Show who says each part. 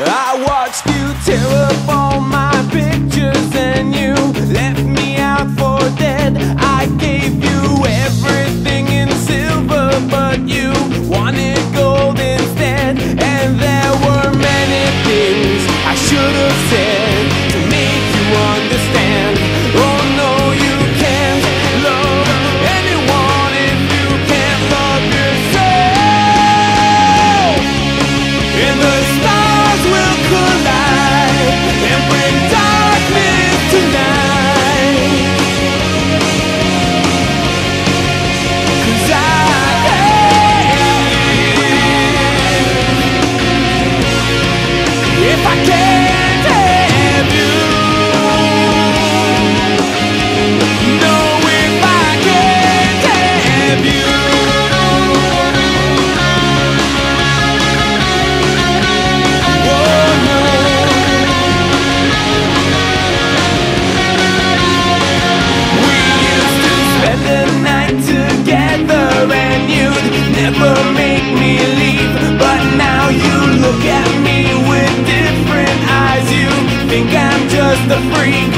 Speaker 1: I watched you tear up all my pictures and you left the night together and you'd never make me leave. But now you look at me with different eyes. You think I'm just a freak.